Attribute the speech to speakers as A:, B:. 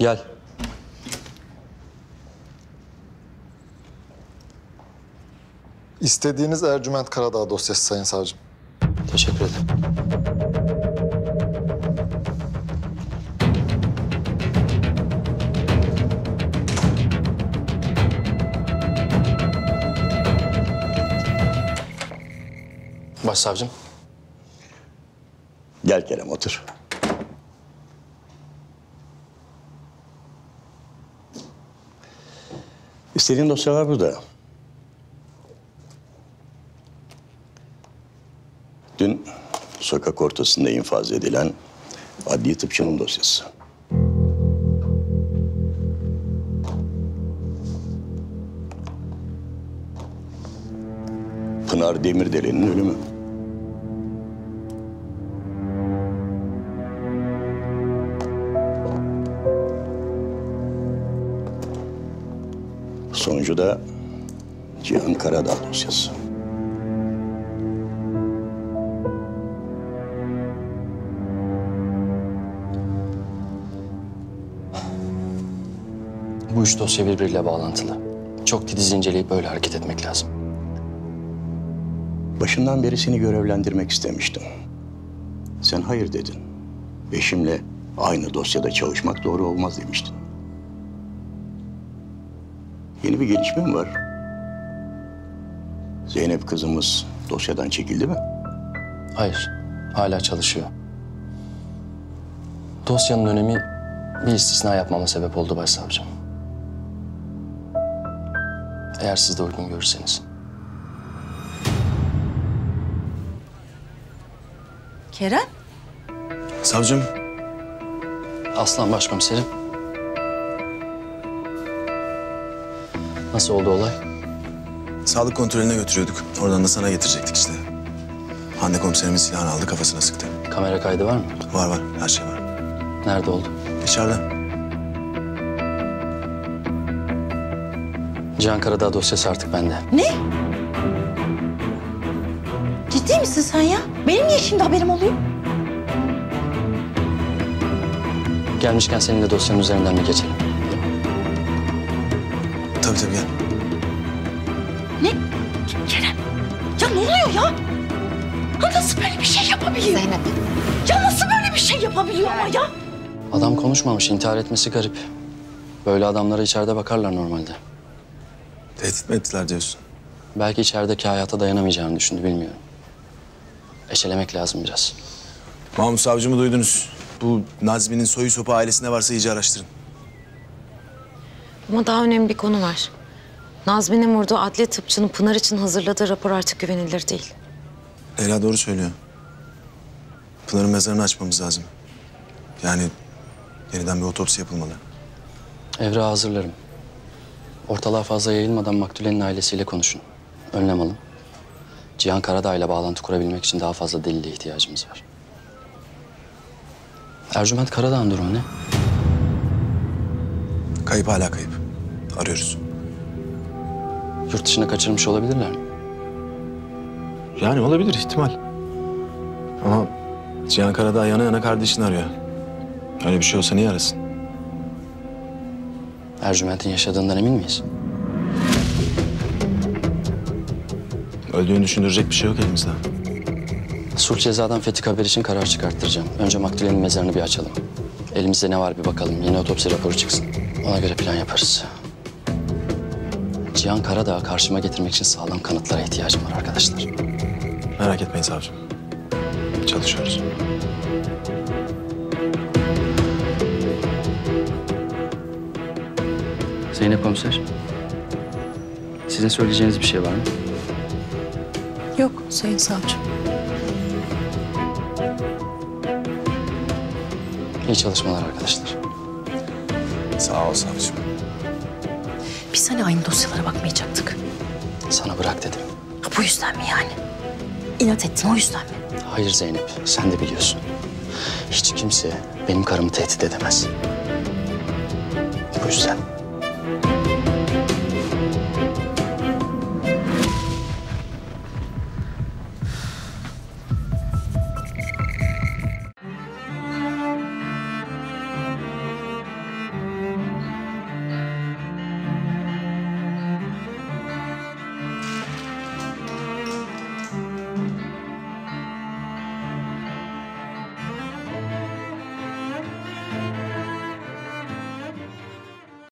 A: Gel.
B: İstediğiniz Ercüment Karadağ dosyası Sayın Savcım.
A: Teşekkür ederim. Başsavcım.
C: Gel Kerem otur. İstediğin dosyalar burada. Dün sokak ortasında infaz edilen adli tıpçının dosyası. Pınar Demirdelen'in ölümü. Sonucu da Cihan Karadağ dosyası.
A: Bu üç dosya birbiriyle bağlantılı. Çok titiz inceleyip böyle hareket etmek lazım.
C: Başından beri seni görevlendirmek istemiştim. Sen hayır dedin. Eşimle aynı dosyada çalışmak doğru olmaz demiştin. Yeni bir gelişme mi var? Zeynep kızımız dosyadan çekildi mi?
A: Hayır, hala çalışıyor. Dosyanın önemi bir istisna yapmama sebep oldu başsavcım. Eğer siz de uygun görürseniz.
D: Kerem?
E: Savcım,
A: Aslan başkomiserim. Nasıl oldu olay?
E: sağlık kontrolüne götürüyorduk. Oradan da sana getirecektik işte. Hande komiserimiz silahını aldı, kafasına sıktı.
A: Kamera kaydı var mı?
E: Var var, her şey var.
A: Nerede oldu?
E: İçeride.
A: Cihan Karadağ dosyası artık bende.
D: Ne? Ciddi misin sen ya? Benim niye şimdi haberim oluyor?
A: Gelmişken seninle dosyanın üzerinden bir geçelim.
E: Tabii gel.
D: Ne? Kerem? Ya ne oluyor ya? Ha nasıl böyle bir şey yapabiliyor? Zeynep. Ya nasıl böyle bir şey yapabiliyor ama ya?
A: Adam konuşmamış, intihar etmesi garip. Böyle adamlara içeride bakarlar normalde.
E: Tehdit mi ettiler diyorsun?
A: Belki içerideki hayata dayanamayacağını düşündü, bilmiyorum. Eşelemek lazım biraz.
E: Mahmut savcımı duydunuz. Bu Nazmi'nin soyu sopu ailesinde varsa iyice araştırın.
F: Ama daha önemli bir konu var. Nazmi'nin vurduğu adli tıpçının Pınar için hazırladığı rapor artık güvenilir değil.
E: Leyla doğru söylüyor. Pınar'ın mezarını açmamız lazım. Yani yeniden bir otopsi yapılmalı.
A: Evrağı hazırlarım. Ortalığa fazla yayılmadan Maktule'nin ailesiyle konuşun. Önlem alın. Cihan Karadağ ile bağlantı kurabilmek için daha fazla delile ihtiyacımız var. Ercüment Karadağ'ın durumu ne?
E: Kayıp hala kayıp. Arıyoruz.
A: Yurt dışına kaçırmış olabilirler mi?
E: Yani olabilir ihtimal. Ama Cihan Karadağ yana yana kardeşini arıyor. Öyle bir şey olsa niye arasın?
A: Ercüment'in yaşadığından emin miyiz?
E: Öldüğünü düşündürecek bir şey yok elimizde.
A: Sulh cezadan fetih haber için karar çıkarttıracağım. Önce Maktule'nin mezarını bir açalım. Elimizde ne var bir bakalım. Yeni otopsi raporu çıksın. Ona göre plan yaparız. Cihan Karadağ'ı karşıma getirmek için sağlam kanıtlara ihtiyacım var arkadaşlar.
E: Merak etmeyin savcım. Çalışıyoruz.
A: Zeynep komiser. Sizin söyleyeceğiniz bir şey var mı?
D: Yok sayın savcım.
A: İyi çalışmalar arkadaşlar.
E: Sağ ol savcım.
D: Biz hani aynı dosyalara bakmayacaktık.
A: Sana bırak dedim.
D: Ha, bu yüzden mi yani? İnat ettin o yüzden mi?
A: Hayır Zeynep, sen de biliyorsun. Hiç kimse benim karımı tehdit edemez. Bu yüzden